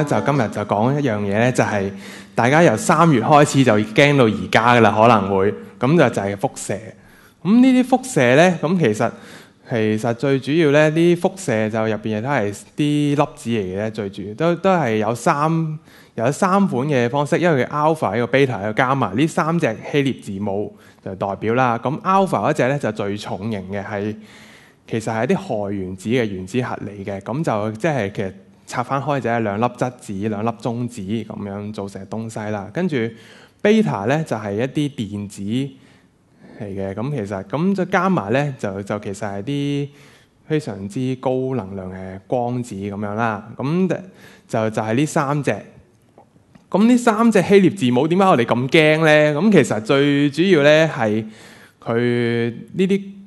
咧就今日就講一樣嘢咧，就係、大家由三月開始就驚到而家噶啦，可能會咁就就係輻射。咁呢啲輻射咧，咁其實其實最主要咧，呢啲輻射就入邊亦都係啲粒子嚟嘅，最主要都都係有三有三款嘅方式，因為佢 alpha 一個 beta 一個 gamma 呢三隻希臘字母就代表啦。咁 alpha 嗰隻咧就最重型嘅，係其實係一啲氦原子嘅原子核嚟嘅，咁就即係其實拆翻開就係兩粒質子、兩粒中子咁樣做成東西啦。跟住 beta 咧就係、一啲電子嚟嘅，咁其實咁就加埋咧就就其實係啲非常之高能量嘅光子咁樣啦。咁就就係呢三隻。咁呢三隻希臘字母點解我哋咁驚咧？咁其實最主要咧係佢呢啲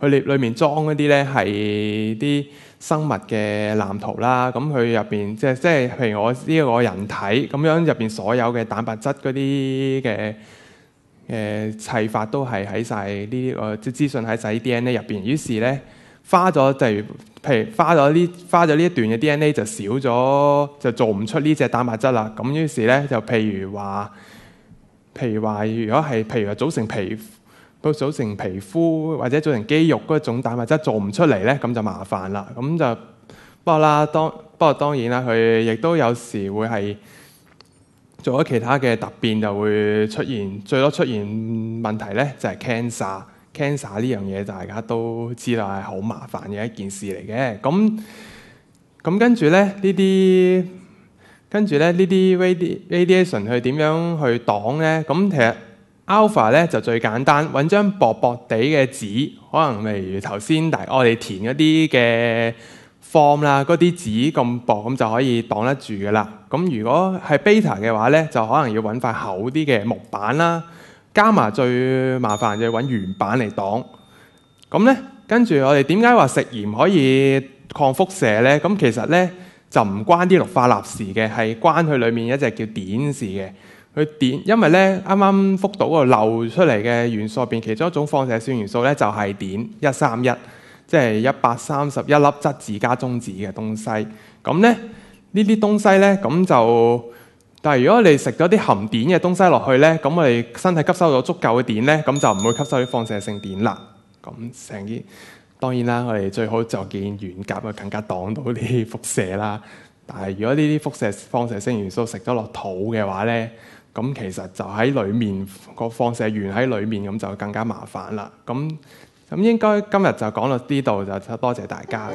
佢哋裏面裝嗰啲咧係啲生物嘅藍圖啦，咁佢入邊即係即係譬如我呢個人體咁樣入邊所有嘅蛋白質嗰啲嘅誒砌法都係喺晒呢啲個即係資訊喺晒 DNA 入邊，於是咧。花咗，例如譬如花咗呢花咗呢一段嘅 DNA 就少咗，就做唔出呢隻蛋白質啦。咁於是咧就譬如話，譬如話，如果係譬如話組成皮到組成皮膚或者組成肌肉嗰種蛋白質做唔出嚟咧，咁就麻煩啦。咁就不過啦，當不過當然啦，佢亦都有時會係做咗其他嘅突變，就會出現最多出現問題咧，就係 cancer。cancer 呢樣嘢大家都知道係好麻煩嘅一件事嚟嘅，咁咁跟住咧呢啲跟住咧呢啲 radiation 去點樣去擋咧？咁其實 alpha 咧就最簡單，揾張薄薄地嘅紙，可能例如頭先大我哋填嗰啲嘅 form 啦，嗰啲紙咁薄，咁就可以擋得住噶啦。咁如果係 beta 嘅話咧，就可能要揾塊厚啲嘅木板啦。加埋最麻煩就揾原板嚟擋，咁咧跟住我哋點解話食鹽可以抗輻射咧？咁其實咧就唔關啲氯化鈉事嘅，係關佢裡面一隻叫碘事嘅。佢碘因為咧啱啱福島嗰度漏出嚟嘅元素入邊，其中一種放射性元素咧就係碘一三一，即係一百三十一粒質子加中子嘅東西。咁咧呢啲東西咧咁就。但係如果你食咗啲含碘嘅東西落去咧，咁我哋身體吸收咗足夠嘅碘咧，咁就唔會吸收啲放射性碘啦。咁成啲當然啦，我哋最好就見軟甲啊，更加擋到啲輻射啦。但係如果呢啲輻射放射性元素食咗落肚嘅話咧，咁其實就喺裡面個放射源喺裡面，咁就更加麻煩啦。咁咁應該今日就講到呢度，就多謝大家。